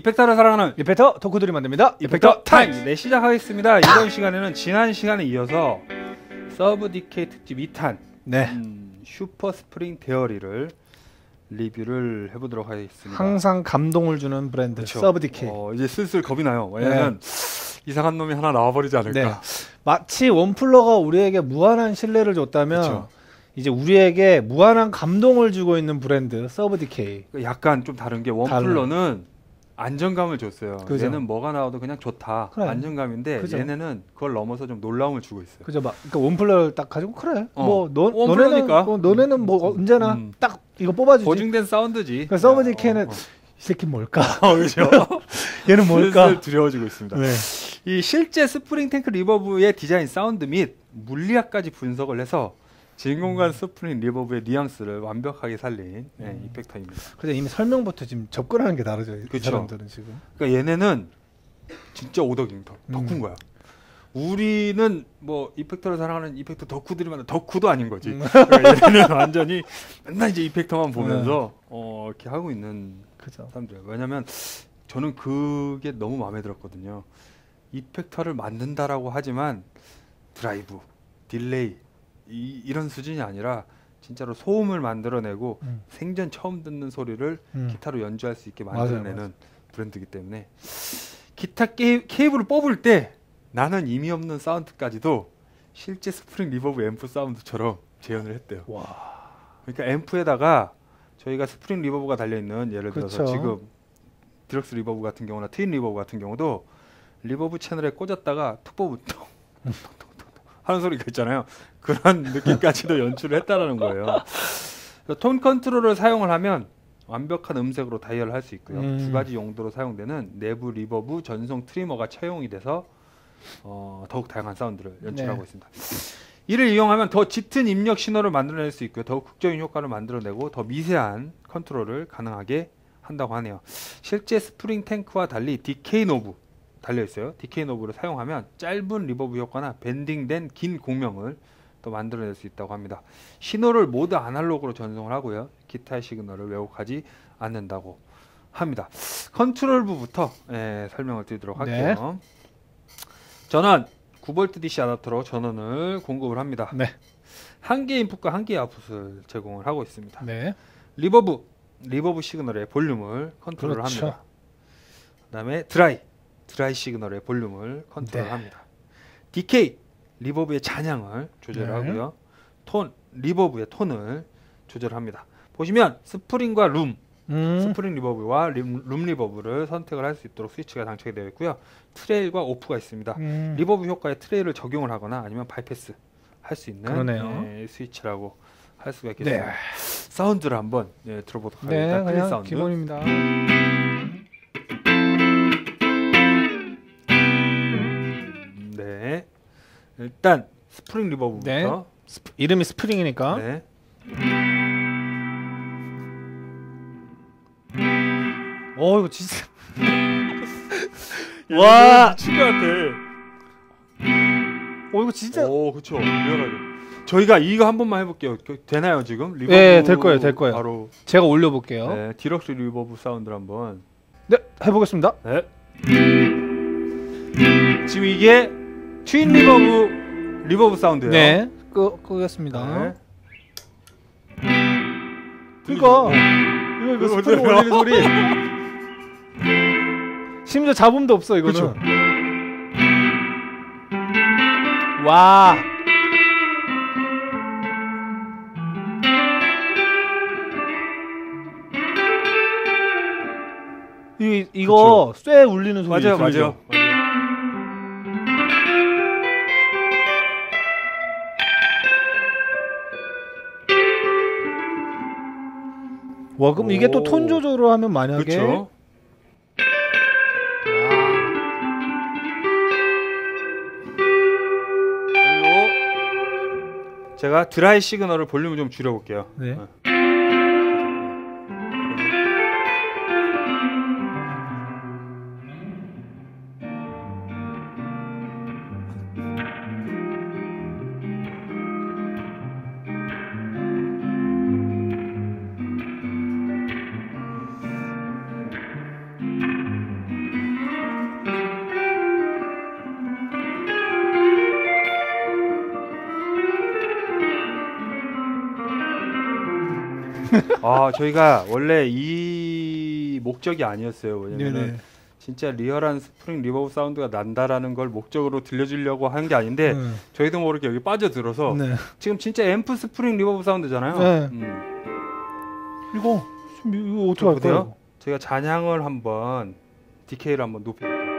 effector를 사랑하는 effector 덕후들이 만듭니다. effector 타임! 네, 시작하겠습니다. 이번 시간에는 지난 시간에 이어서 Subdecay 특집 2탄 네. 음, Super Spring Theory를 리뷰를 해보도록 하겠습니다. 항상 감동을 주는 브랜드 그쵸. Subdecay. 어, 이제 슬슬 겁이 나요. 왜냐면 이상한 놈이 하나 나와버리지 않을까. 네. 마치 Wampler가 우리에게 무한한 신뢰를 줬다면 그쵸. 이제 우리에게 무한한 감동을 주고 있는 브랜드 Subdecay. 약간 좀 다른 게 Wampler는 안정감을 줬어요. 그죠. 얘는 뭐가 나와도 그냥 좋다. 그래. 안정감인데 그죠. 얘네는 그걸 넘어서 좀 놀라움을 주고 있어요. 그죠? 막 그러니까 Wampler를 딱 가지고 그래. 어. 뭐 너, Wampler니까. 너네는 뭐, 너네는 뭐 언제나 음. 딱 이거 뽑아주지. 고증된 사운드지. 그 서브 어, 디케이는 어, 이 새끼 뭘까? 어. 어, 그죠. 얘는 뭘까? 슬슬 두려워지고 있습니다. 네. 이 실제 스프링 탱크 reverb의 디자인 사운드 및 물리학까지 분석을 해서 진공관 스프링 reverb의 뉘앙스를 완벽하게 살린 네, 음. effector입니다. 근데 이미 설명부터 지금 접근하는 게 다르죠. 이 그쵸. 사람들은 지금. 그러니까 얘네는 진짜 오덕인 더, 음. 덕후인 거야. 우리는 뭐 이펙터를 사랑하는 이펙터 덕후들이 많은 덕후도 아닌 거지. 음. 그러니까 얘네는 완전히 맨날 이제 이펙터만 보면서 네. 어, 이렇게 하고 있는 그죠. 사람들이에요. 왜냐면 저는 그게 너무 마음에 들었거든요. 이펙터를 만든다라고 하지만 드라이브, delay 이, 이런 수준이 아니라 진짜로 소음을 만들어내고 음. 생전 처음 듣는 소리를 음. 기타로 연주할 수 있게 맞아요, 만들어내는 맞아요. 브랜드이기 때문에 기타 게, 케이블을 뽑을 때 나는 의미 없는 사운드까지도 실제 spring reverb 앰프 사운드처럼 재현을 했대요. 와. 그러니까 앰프에다가 저희가 spring reverb가 달려 있는 예를 들어서 그쵸. 지금 Deluxe Reverb 같은 경우나 Twin Reverb 같은 경우도 reverb 채널에 꽂았다가 툭 뽑으면 톡톡톡톡 하는 소리가 있잖아요. 그런 느낌까지도 연출을 했다라는 거예요. 톤 컨트롤을 사용을 하면 완벽한 음색으로 다이얼을 할 수 있고요. 음. 두 가지 용도로 사용되는 내부 reverb 전송 트리머가 채용이 돼서 어, 더욱 다양한 사운드를 연출하고 네. 있습니다. 이를 이용하면 더 짙은 입력 신호를 만들어낼 수 있고요. 더욱 극적인 효과를 만들어내고 더 미세한 컨트롤을 가능하게 한다고 하네요. 실제 스프링 탱크와 달리 decay knob 달려 있어요. decay knob를 사용하면 짧은 reverb 효과나 bending된 긴 공명을 또 만들어낼 수 있다고 합니다. 신호를 모두 아날로그로 전송을 하고요. 기타의 시그널을 왜곡하지 않는다고 합니다. 컨트롤부부터 예, 설명을 드리도록 네. 할게요. 전원 9V DC 아답터로 전원을 공급을 합니다. 네. 한개 인풋과 한 개의 아웃풋을 제공을 하고 있습니다. 네. reverb reverb 시그널의 볼륨을 컨트롤을 그렇죠. 합니다. 그다음에 dry dry 시그널의 볼륨을 컨트롤합니다. decay reverb의 잔향을 조절하고요. 톤 reverb의 톤을 조절합니다. 보시면 스프링과 룸 음. spring reverb와 림, room reverb를 선택을 할 수 있도록 스위치가 장착이 되어 있고요. trail과 오프가 있습니다. 음. reverb 효과에 trail을 적용을 하거나 아니면 바이패스 할 수 있는. 예, 스위치라고 할 수가 있겠습니다. 네. 사운드를 한번 예, 들어보도록 네, 하겠습니다. clean 그냥 사운드. 기본입니다. 네. 일단 spring reverb부터. 네. 스프- 이름이 스프링이니까. 네. 어, 이거 진짜 와, 와. 미친 것 같아. 어, 이거 진짜 오, 그렇죠. 리얼하게. 저희가 이거 한 번만 해볼게요. 그- 되나요 지금? reverb 네, 될 거예요, 될 거예요. 바로 제가 올려 볼게요. 네. 네, Deluxe Reverb 사운드를 한번. 해 보겠습니다. 네. 지금 이게 Twin Reverb reverb 사운드예요. 네. 끄 끄겠습니다. 네. 그러니까 들리죠? 이거 이거 그거 스프링? 올리는 소리. 심지어 잡음도 없어 이거는. 그쵸. 와. 이 이거 쇠 울리는 소리 맞아요? 맞아요. 와 그럼 이게 또 오. 톤 조절을 하면 만약에 그렇죠. 그리고 제가 드라이 시그널을 볼륨을 좀 줄여볼게요. 네. 어. 아 저희가 원래 이 목적이 아니었어요. 왜냐면 네네. 은 진짜 리얼한 spring reverb 사운드가 난다라는 걸 목적으로 들려주려고 한게 아닌데 네. 저희도 모르게 여기 빠져들어서 네. 지금 진짜 앰프 spring reverb 사운드잖아요. 네. 음. 이거 이거 어떻게 좀할 보세요. 거예요? 제가 잔향을 한번 decay를 한번 높여볼게요.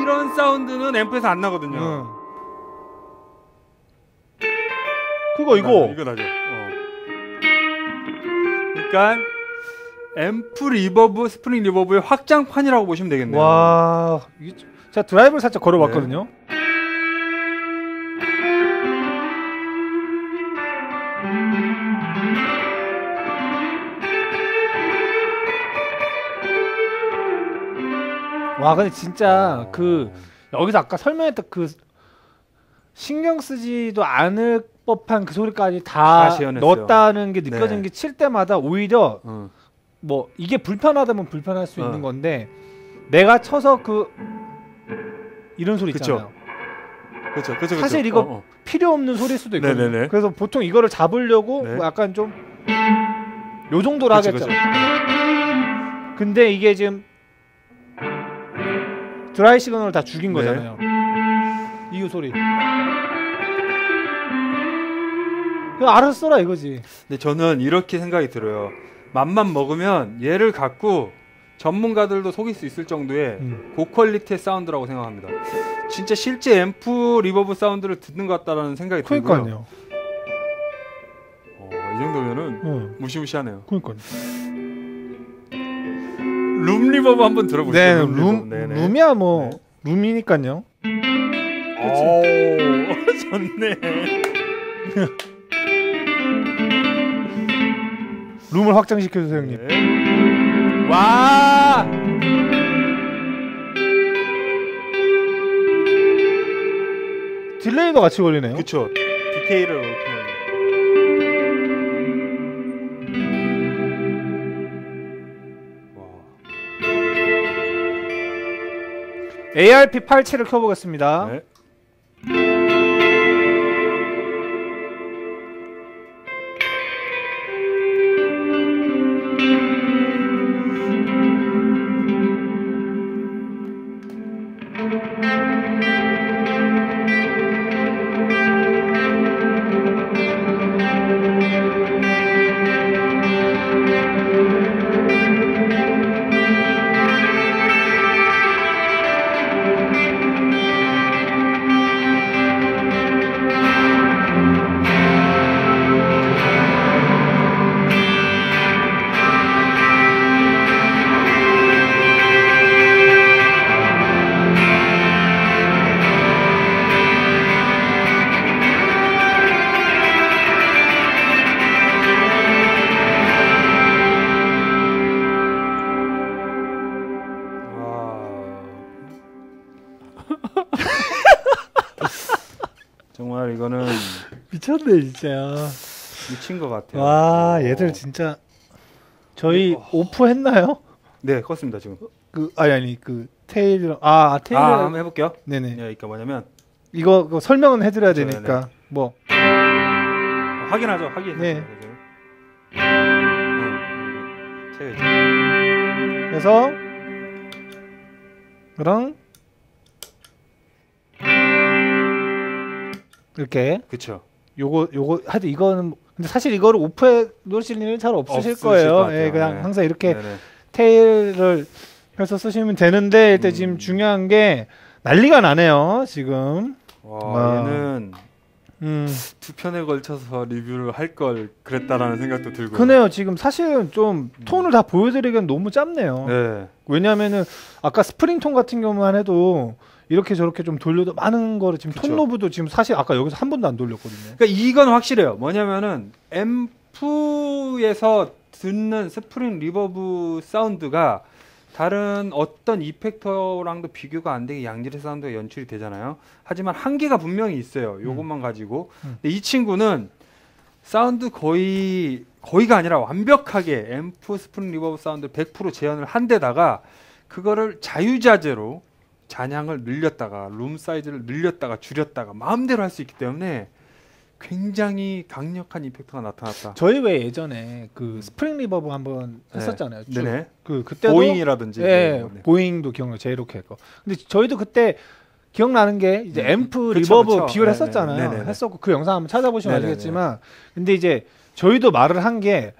이런 사운드는 앰프에서 안 나거든요. 응. 그거 이거 나죠, 이거 나죠. 어. 그러니까 앰프 reverb spring reverb의 확장판이라고 보시면 되겠네요. 와 제가 드라이브를 살짝 걸어봤거든요. 와 근데 진짜 그 여기서 아까 설명했던 그 신경 쓰지도 않을 법한 그 소리까지 다, 다. 넣었다는 게 느껴지는 네. 게칠 때마다 오히려 어. 뭐 이게 불편하다면 불편할 수 어. 있는 건데 내가 쳐서 그 이런 소리 그쵸. 있잖아요. 그렇죠, 그렇죠. 사실 이거 필요 없는 소리일 수도 있거든요. 네네네. 그래서 보통 이거를 잡으려고 네. 뭐 약간 좀 요 정도로 그쵸, 하겠죠. 그쵸. 근데 이게 지금 드라이 시그널을 다 죽인 네. 거잖아요. 이 소리. 알아서 써라 이거지. 근데 저는 이렇게 생각이 들어요. 맘만 먹으면 얘를 갖고 전문가들도 속일 수 있을 정도의 음. 고quality의 사운드라고 생각합니다. 진짜 실제 앰프 reverb 사운드를 듣는 것 같다라는 생각이 들고요. 그러니까요. 어, 이 정도면은 응. 무시무시하네요. 그러니까요. room reverb 한번 들어보시죠. 네, room room, reverb. 네네. 룸이야 뭐 룸이니까요. 오, 좋네. 룸을 확장시켜 주세요, 형님. 네. 와! 딜레이도 같이 걸리네요. 이렇게 하는. 와. ARP 87을 켜보겠습니다. 네. 정말 이거는 미쳤네 진짜. 미친 것 같아요. 와 어. 얘들 진짜 저희 어. 오프 했나요? 네, 껐습니다 지금. 그 아니 아니 그 테일 아 테일 아, 한번 해볼게요. 네네 네, 그러니까 뭐냐면 이거, 그거 설명은 해드려야 그쵸, 되니까 뭐 어, 확인하죠, 확인. 네. 제가 이제 그래서 그랑 이렇게 그쵸. 요거 요거 하여튼 이거는 뭐- 근데 사실 이거를 오프해 놓으실 일은 잘 없으실 없으실 거예요. 예, 그냥 네. 항상 이렇게 네네. 테일을 해서 쓰시면 되는데 일단 음. 지금 중요한 게 난리가 나네요. 지금. 와, 와. 얘는 음. 두 편에 걸쳐서 리뷰를 할 걸 그랬다라는 생각도 들고. 그네요. 지금 사실은 좀 톤을 다 보여드리기엔 너무 짧네요. 네. 왜냐면은 아까 스프링 톤 같은 경우만 해도 이렇게 저렇게 좀 돌려도 많은 거를 지금 그쵸. 톤 knob도 지금 사실 아까 여기서 한 번도 안 돌렸거든요. 그러니까 이건 확실해요. 뭐냐면은 앰프에서 듣는 spring reverb 사운드가 다른 어떤 이펙터랑도 비교가 안 되게 양질의 사운드가 연출이 되잖아요. 하지만 한계가 분명히 있어요. 요것만 가지고. 음. 근데 이 친구는 사운드 거의 거의가 아니라 완벽하게 앰프 spring reverb 사운드 100% 재현을 한 데다가 그거를 자유자재로 잔향을 늘렸다가 룸 사이즈를 늘렸다가 줄였다가 마음대로 할 수 있기 때문에 굉장히 강력한 이펙터가 나타났다. 저희 왜 예전에 그 spring reverb 한번 했었잖아요. 쭉. 음. 네네. 그 그때도 Boing이라든지. 예, 네. Boing도 기억나 J. Rockett 거. 근데 저희도 그때 기억나는 게 이제 음, 앰프 reverb 그쵸. 비교를 네네. 했었잖아요. 네네네. 했었고 그 영상 한번 찾아보시면. 알겠지만 근데 이제 저희도 말을 한 게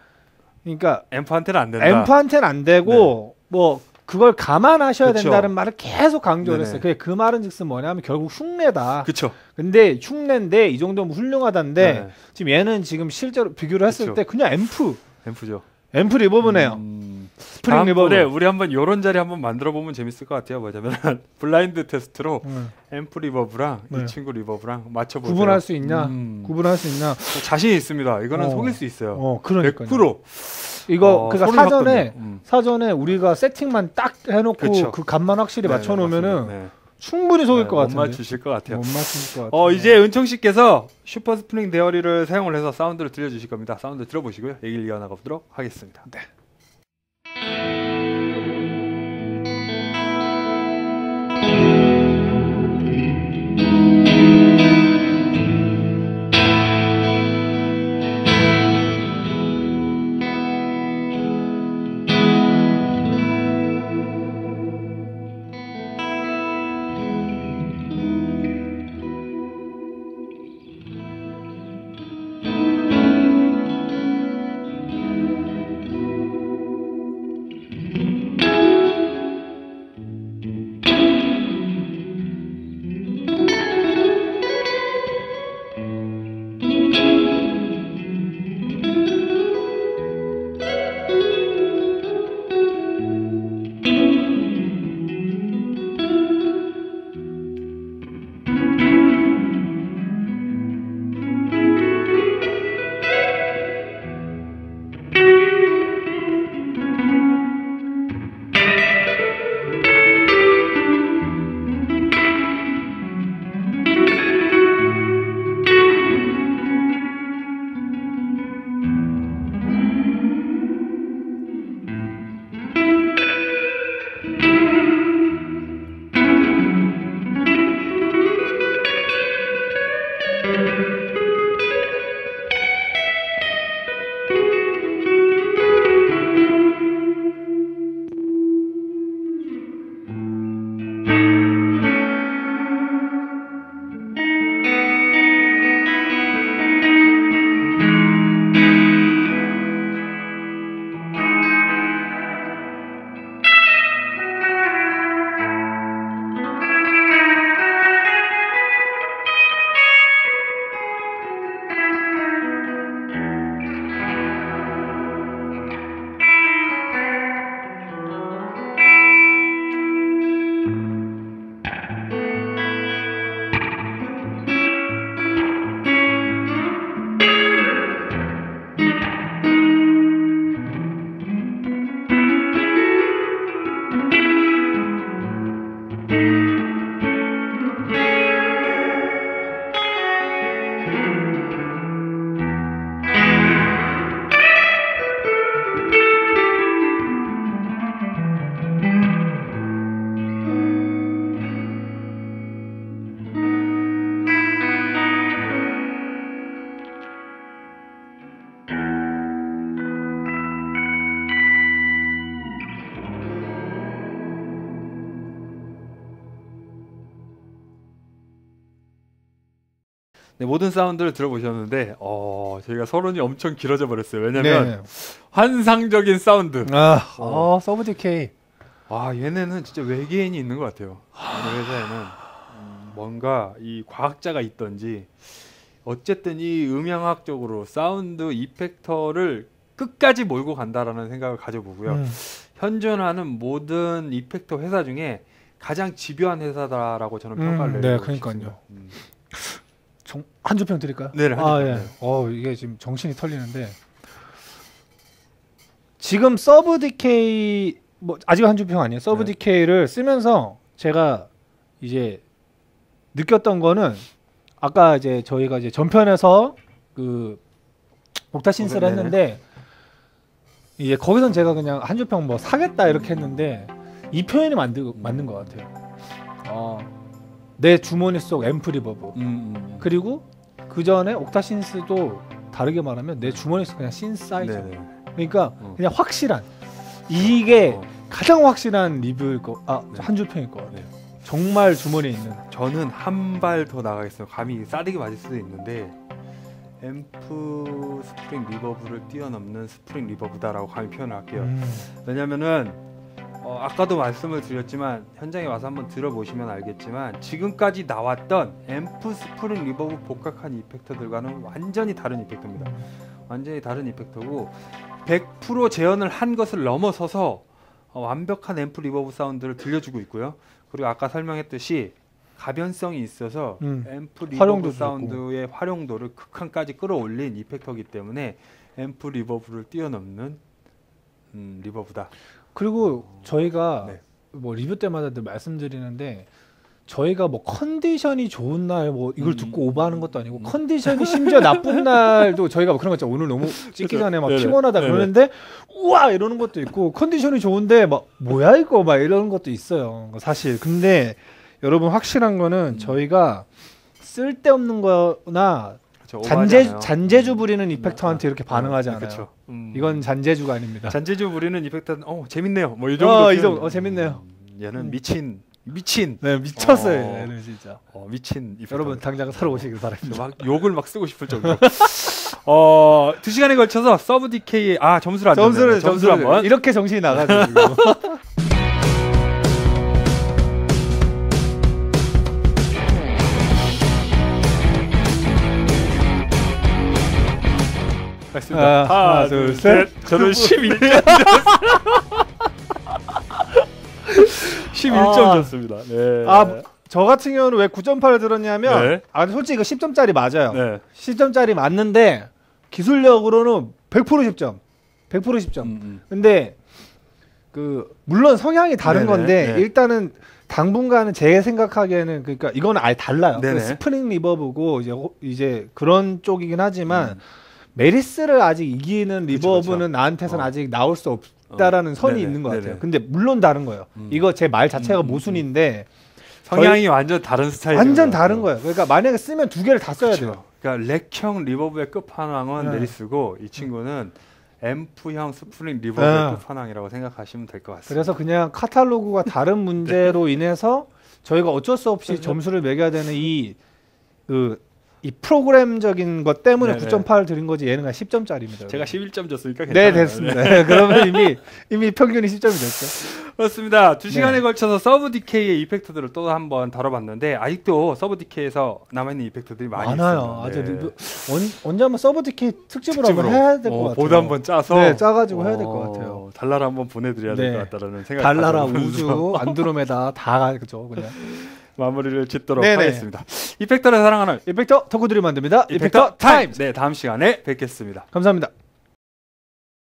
그러니까 앰프한테는 안 된다. 앰프한테는 안 되고 뭐 그걸 감안하셔야 그쵸. 된다는 말을 계속 강조를 네네. 했어요. 그게 그 말은 즉슨 뭐냐면 결국 흉내다. 그쵸. 근데 흉내인데 이 정도면 훌륭하다인데 네. 지금 얘는 지금 실제로 비교를 했을 그쵸. 때 그냥 앰프 앰프죠. 앰프 리버브네요. 음, 스프링 리버브. 우리 한번 요런 자리 한번 만들어 보면 재밌을 것 같아요. 뭐냐면 블라인드 테스트로 음. 앰프 리버브랑 네. 이 친구 리버브랑 맞춰 보세요. 구분할 수 있냐? 음, 구분할 수 있나? 자신 있습니다. 이거는 어. 속일 수 있어요. 어, 그러니까 100%. 이거 어, 그러니까 사전에. 음. 사전에 우리가 세팅만 딱 해놓고 그쵸. 그 값만 확실히 네, 맞춰 네, 놓으면은. 네. 충분히 속일 네, 것 같은데. 맞추실 것 같아요. 못 맞출 것 같아. 어 이제 은총 씨께서 Super Spring Theory를 사용을 해서 사운드를 들려주실 겁니다. 사운드 들어보시고요. 얘기를 이어나가 보도록 하겠습니다. 네. 모든 사운드를 들어보셨는데 어, 저희가 서론이 엄청 길어져 버렸어요. 왜냐면 네. 환상적인 사운드. 아, 어. 어, Subdecay. 와 얘네는 진짜 외계인이 있는 것 같아요. 어느 회사에는 음, 뭔가 이 과학자가 있던지 어쨌든 이 음향학적으로 사운드 이펙터를 끝까지 몰고 간다라는 생각을 가져보고요. 음. 현존하는 모든 이펙터 회사 중에 가장 집요한 회사다라고 저는 음, 평가를 네, 내리고 그러니까요. 음. 정, 한줄 평 드릴까요? 네, 네, 한 아, 줄 예. 평, 네. 어, 이게 지금 정신이 털리는데 지금 Subdecay 뭐 아직 한 줄 평 아니에요. Sub 네. decay를 쓰면서 제가 이제 느꼈던 거는 아까 이제 저희가 이제 전편에서 그 Octasynth를 네네. 했는데 이제 거기선 제가 그냥 한 줄 평 뭐 사겠다 이렇게 했는데 이 표현이 맞는 맞는 것 같아요. 어, 내 주머니 속 앰프 리버브 음, 음. 그리고 그 전에 Octasynth도 다르게 말하면 내 주머니에서 그냥 신디사이저. 네네. 그러니까 어. 그냥 확실한 이게 어, 가장 확실한 리뷰일 거. 아, 네. 한 줄 평일 거 같아요. 네. 정말 주머니에 있는. 저는 한 발 더 나가겠어요. 감히 싸대기 맞을 수도 있는데 앰프 스프링 리버브를 뛰어넘는 스프링 리버브다라고 감히 표현을 할게요. 음. 왜냐면은 어, 아까도 말씀을 드렸지만 현장에 와서 한번 들어보시면 알겠지만 지금까지 나왔던 앰프 스프링 리버브 복각한 이펙터들과는 완전히 다른 이펙터입니다. 완전히 다른 이펙터고 100% 재현을 한 것을 넘어서서 어, 완벽한 앰프 리버브 사운드를 들려주고 있고요. 그리고 아까 설명했듯이 가변성이 있어서 음. 앰프 리버브 사운드의 활용도를 극한까지 끌어올린 이펙터이기 때문에 앰프 리버브를 뛰어넘는 음, 리버브다. 그리고 저희가 네. 뭐 리뷰 때마다 늘 말씀드리는데 저희가 뭐 컨디션이 좋은 날 뭐 이걸 음. 듣고 오버하는 것도 아니고 음. 컨디션이 심지어 나쁜 날도 저희가 뭐 그런 거 있잖아요. 오늘 너무 찍기 전에 막 네네. 피곤하다 네네. 그러는데 우와 이러는 것도 있고 컨디션이 좋은데 막 뭐야 이거 막 이러는 것도 있어요. 사실 근데 여러분 확실한 거는 음. 저희가 쓸데없는 거나 그렇죠. 잔재. 잔재주 부리는 이펙터한테 이렇게 음, 반응하지 음, 않아요. 그쵸. 음. 이건 잔재주가 아닙니다. 잔재주 부리는 이펙터는 어 재밌네요. 뭐 이 정도. 어, 이. 정도. 어, 재밌네요. 음, 얘는 미친 미친 네 미쳤어요. 어. 얘는 진짜. 어, 미친 이펙터. 여러분 당장 사러 오시길 바랍니다. 막 욕을 막 쓰고 싶을 정도로. 어, 두 시간에 걸쳐서 Subdecay의 아 점수를 안 점수를. 점수를 점수를 한번. 이렇게 정신이 나가지고 알겠습니다. 아, 하나, 하나, 둘, 둘, 셋. 셋. 저는 11점. 11점 아. 줬습니다. 네. 아, 저 같은 경우는 왜 9.8을 들었냐면 네. 아 솔직히 이거 10점짜리 맞아요. 네. 10점짜리 맞는데 기술력으로는 100% 10점. 100% 10점. 음, 음. 근데 그 물론 성향이 다른 네네, 건데 네. 일단은 당분간은 제 생각하기에는 그러니까 이건 아예 달라요. 그 스프링 리버브고 이제 호- 이제 그런 쪽이긴 하지만 음. Meris를 아직 이기는 그쵸, 리버브는 그쵸. 나한테서는 어. 아직 나올 수 없다라는 어. 선이 네네, 있는 것 같아요. 네네. 근데 물론 다른 거예요. 음. 이거 제 말 자체가 음, 음, 모순인데 성향이 완전 다른 스타일이에요. 완전 다른 거예요. 그러니까 만약에 쓰면 두 개를 다 써야 돼요. 그러니까 랙형 리버브의 끝판왕은 네. Meris고 이 친구는 앰프형 스프링 리버브의 네. 끝판왕이라고 생각하시면 될 것 같습니다. 그래서 그냥 카탈로그가 다른 문제로 네. 인해서 저희가 어쩔 수 없이 점수를 매겨야 되는 이 그, 이 프로그램적인 것 때문에 네네. 9.8을 드린 거지 얘는 그냥 10점짜리입니다. 제가 11점 줬으니까 네 괜찮아요. 됐습니다. 네, 그러면 이미 이미 평균이 10점이 됐죠. 그렇습니다. 두 시간에 네. 걸쳐서 Subdecay의 이펙트들을 또 한번 다뤄봤는데 아직도 Subdecay에서 남아있는 이펙트들이 많이 많아요. 있어요. 아주 네. 리뷰- 언, 언제 한번 Subdecay 특집으로, 특집으로. 한번 해야 될것 어, 같아요. 보드 한번 짜서 네, 짜가지고 해야 될것 어, 같아요. 달나라 한번 보내드려야 될 네. 것 같다라는 생각이 달나라 우주 안드로메다 다 그죠 그냥 마무리를 짓도록 네네. 하겠습니다. 이펙터를 사랑하는 이펙터 덕후들이 만듭니다. 이펙터 타임. 네, 다음 시간에 뵙겠습니다. 감사합니다.